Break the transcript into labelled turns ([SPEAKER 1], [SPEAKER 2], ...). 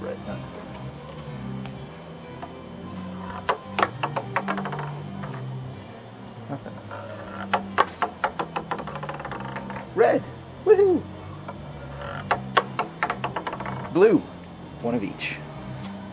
[SPEAKER 1] red, huh? Nothing. Red! Woohoo! Blue. One of each.